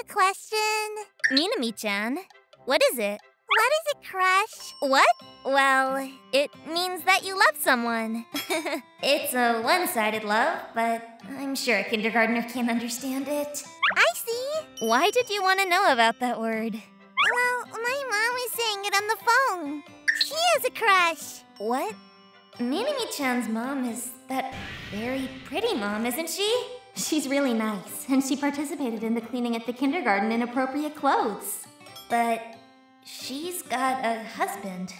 have a question. Minami-chan, what is it? What is a crush? What? Well, it means that you love someone. it's a one-sided love, but I'm sure a kindergartner can't understand it. I see. Why did you want to know about that word? Well, my mom was saying it on the phone. She has a crush. What? Minami-chan's mom is that very pretty mom, isn't she? She's really nice, and she participated in the cleaning at the kindergarten in appropriate clothes. But she's got a husband.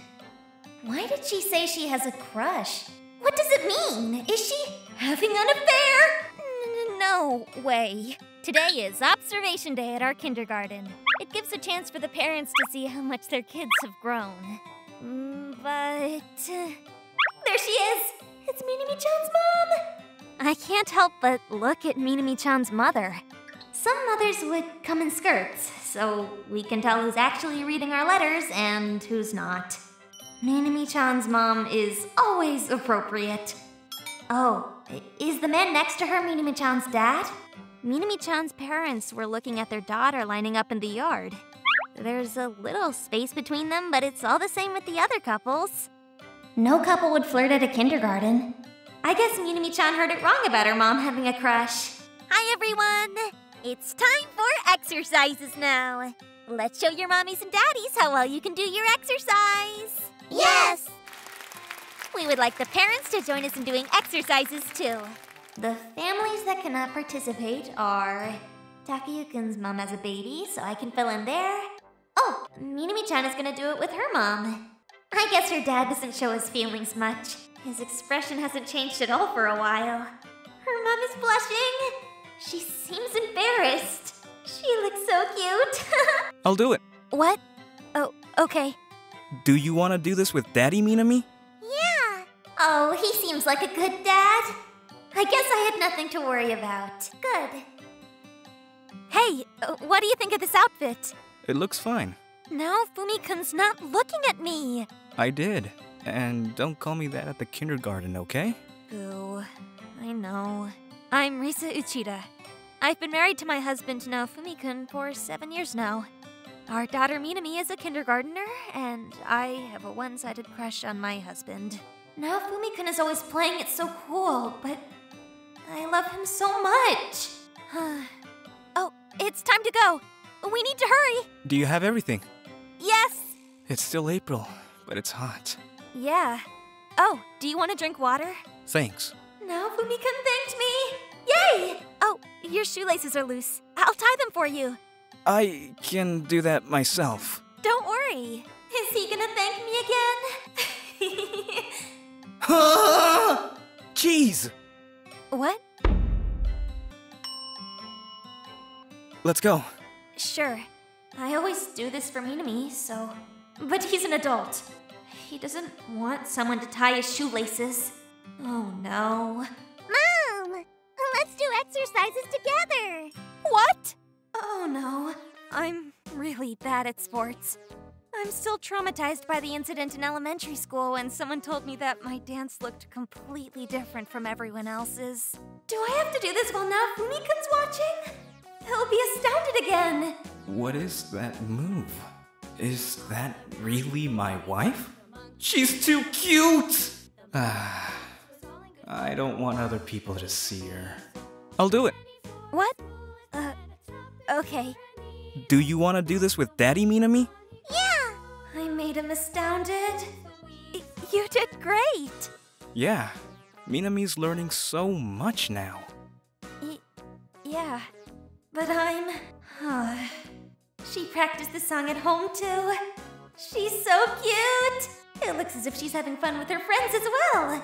Why did she say she has a crush? What does it mean? Is she having an affair? No way. Today is observation day at our kindergarten. It gives a chance for the parents to see how much their kids have grown. Mm, But. uh, There she is! It's Minami-chan's mom! I can't help but look at Minami-chan's mother. Some mothers would come in skirts, so we can tell who's actually reading our letters and who's not. Minami-chan's mom is always appropriate. Oh, is the man next to her Minami-chan's dad? Minami-chan's parents were looking at their daughter lining up in the yard. There's a little space between them, but it's all the same with the other couples. No couple would flirt at a kindergarten. I guess Minami-chan heard it wrong about her mom having a crush. Hi, everyone. It's time for exercises now. Let's show your mommies and daddies how well you can do your exercise. Yes. We would like the parents to join us in doing exercises too. The families that cannot participate are Takayukin's mom has a baby, so I can fill in there. Oh, Minami-chan is gonna do it with her mom. I guess her dad doesn't show his feelings much. His expression hasn't changed at all for a while. Her mom is blushing. She seems embarrassed. She looks so cute. I'll do it. what? Oh, okay. Do you want to do this with Daddy Minami? Yeah. Oh, he seems like a good dad. I guess I had nothing to worry about. Good. Hey, what do you think of this outfit? It looks fine. Now Fumi-kun's not looking at me. I did. And don't call me that at the kindergarten, okay? Boo. I know. I'm Risa Uchida. I've been married to my husband Naofumi-kun for seven years now. Our daughter Minami is a kindergartner, and I have a one-sided crush on my husband. Naofumi-kun is always playing it so cool, but I love him so much. oh, it's time to go. We need to hurry. Do you have everything? Yes. It's still April, but it's hot. Yeah. Oh, do you want to drink water? Thanks. Naofumi-kun thanked me! Yay! Oh, your shoelaces are loose. I'll tie them for you. I can do that myself. Don't worry. Is he gonna thank me again? Jeez! what? Let's go. Sure. I always do this for Minami, so. But he's an adult. He doesn't want someone to tie his shoelaces. Oh no. Mom, let's do exercises together. What? Oh no. I'm really bad at sports. I'm still traumatized by the incident in elementary school when someone told me that my dance looked completely different from everyone else's. Do I have to do this while now Fumi-kun's watching? He'll be astounded again. What is that move? Is that really my wife? She's too cute! Ah, I don't want other people to see her. I'll do it. What? Uh, okay. Do you want to do this with Daddy Minami? Yeah. I made him astounded. Y- you did great. Yeah. Minami's learning so much now. Y- yeah, but I'm. she practiced the song at home too. She's so cute. It looks as if she's having fun with her friends as well.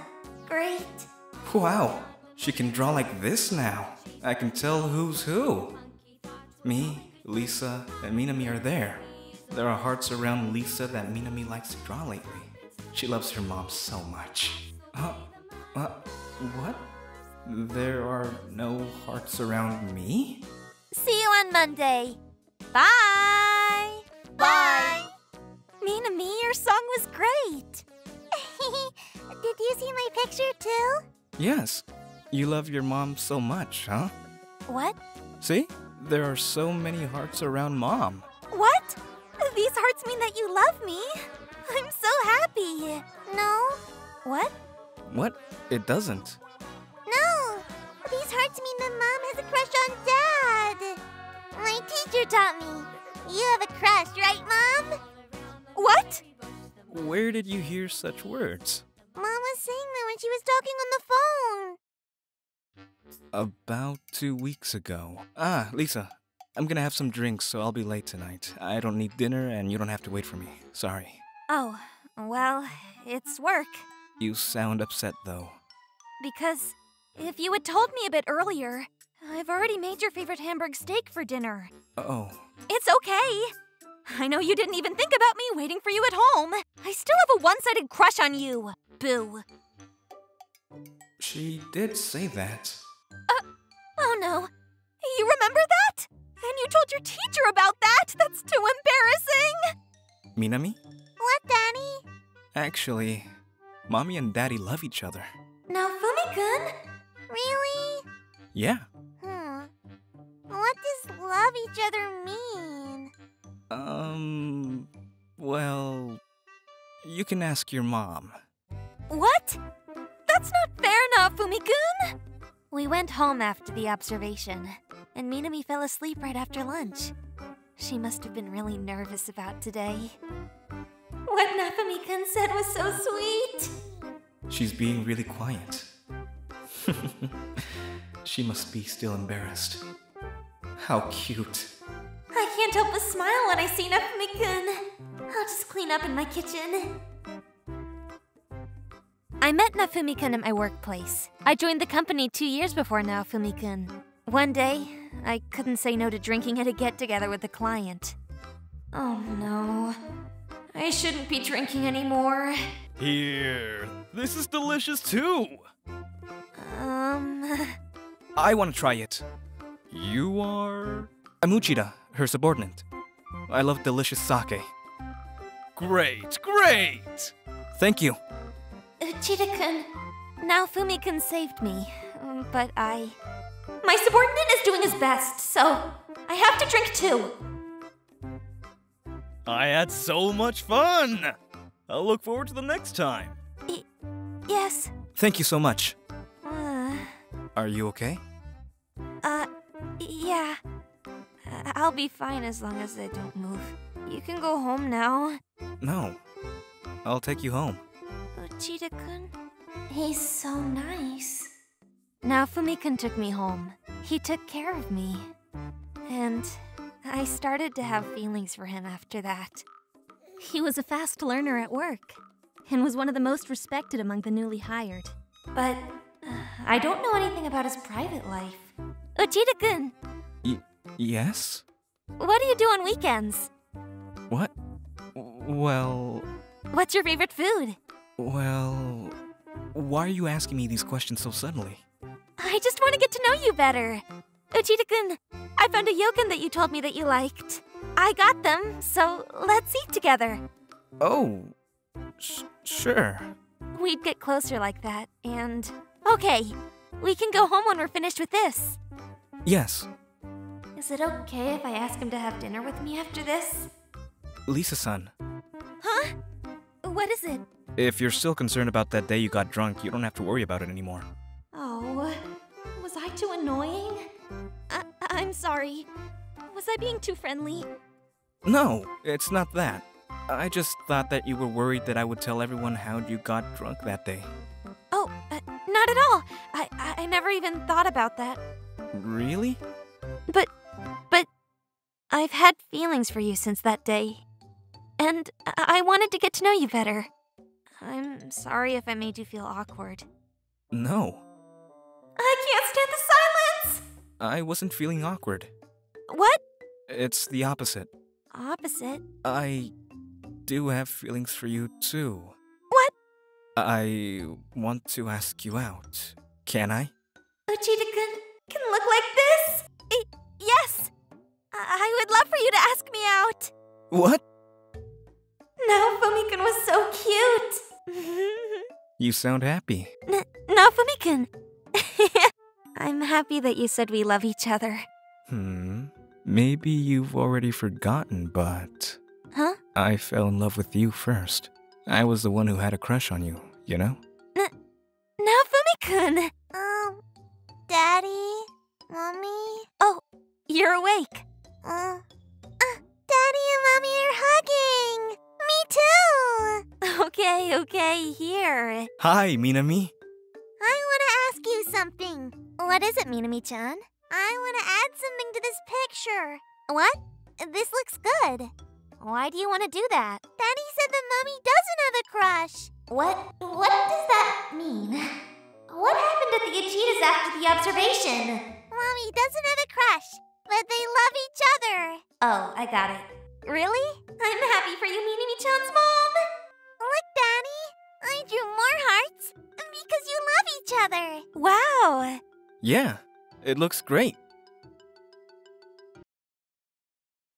Great. Wow, she can draw like this now. I can tell who's who. Me, Lisa, and Minami are there. There are hearts around Lisa that Minami likes to draw lately. She loves her mom so much. Uh, uh, what? There are no hearts around me? See you on Monday. Bye. Bye. Minami, your song was great. Did you see my picture too? Yes. You love your mom so much, huh? What? See? There are so many hearts around mom. What? These hearts mean that you love me. I'm so happy. No, What? What? It doesn't. no. These hearts mean that Mom has a crush on Dad. My teacher taught me. You have a crush, right, Mom? What? Where did you hear such words? Mom was saying that when she was talking on the phone. About two weeks ago. Ah, Lisa, I'm gonna have some drinks, so I'll be late tonight. I don't need dinner, and you don't have to wait for me. Sorry. Oh, well, it's work. You sound upset, though. Because if you had told me a bit earlier, I've already made your favorite Hamburg steak for dinner. Oh, It's okay. I know you didn't even think about me waiting for you at home. I still have a one sided crush on you. Boo. she did say that. Uh, Oh no. You remember that? And you told your teacher about that? That's too embarrassing. Minami? What, Daddy? Actually, mommy and daddy love each other. Now, Fumi-kun? Really? Yeah. Hmm. What does love each other mean? Um, well, you can ask your mom. What? That's not fair enough, Fumi-kun. We went home after the observation, and Minami fell asleep right after lunch. She must have been really nervous about today. What Naofumi-kun said was so sweet. She's being really quiet. she must be still embarrassed. How cute. I can't help but smile when I see Naofumi-kun. I'll just clean up in my kitchen. I met Naofumi-kun at my workplace. I joined the company two years before Naofumi-kun. One day, I couldn't say no to drinking at a get-together with a client. Oh no. I shouldn't be drinking anymore. Here, this is delicious too. Um, I want to try it. You are? I'm Uchida, her subordinate. I love delicious sake. Great, great! Thank you. Uchida-kun, Naofumi-kun saved me, um, but I... my subordinate is doing his best, so I have to drink too. I had so much fun! I'll look forward to the next time. Yes. Thank you so much. Uh, Are you okay? uh, yeah. I- I'll be fine as long as I don't move. You can go home now. No. I'll take you home. Uchida-kun. He's so nice. Naofumi-kun took me home. He took care of me. And I started to have feelings for him after that. He was a fast learner at work and was one of the most respected among the newly hired. But uh, I don't know anything about his private life. Uchida-kun, Y- yes? what do you do on weekends? What? Well, What's your favorite food? well. Why are you asking me these questions so suddenly? I just want to get to know you better. Uchida-kun, I found a yogan that you told me that you liked. I got them, so let's eat together. Oh, sh- sure. We'd get closer like that, and. Okay, we can go home when we're finished with this. Yes, Is it okay if I ask him to have dinner with me after this? Lisa san. Huh? What is it? If you're still concerned about that day you got drunk, you don't have to worry about it anymore. Oh, was I too annoying? I- I'm sorry. Was I being too friendly? No, it's not that. I just thought that you were worried that I would tell everyone how you got drunk that day. Oh, uh, not at all. I, I never even thought about that. Really? But, I've had feelings for you since that day. And I I wanted to get to know you better. I'm sorry if I made you feel awkward. No, I can't stand the silence! I wasn't feeling awkward. What? It's the opposite. Opposite? I do have feelings for you too. What? I want to ask you out. Can I? Uchida-kun can look like this? Y- yes! I-, would love for you to ask me out. What? Naofumi-kun was so cute. You sound happy. N- Naofumi-kun. I'm happy that you said we love each other. Hmm. Maybe you've already forgotten, but Huh? I fell in love with you first. I was the one who had a crush on you, you know? Naofumi-kun! Um, Daddy? Mommy? Oh, you're awake. Uh, uh, Daddy and Mommy are hugging! Me too! Okay, okay, here. Hi, Minami. I want to ask you something. What is it, Minami-chan? I want to add something to this picture. What? This looks good. Why do you want to do that? Daddy said that Mommy doesn't have a crush. What? What does that mean? What happened at the Uchidas after the observation? Mommy doesn't have a crush, but they love each other. Oh, I got it. Really? I'm happy for you, Minami-chan's mom. Look, Daddy. I drew more hearts because you love each other. Wow! Yeah, it looks great.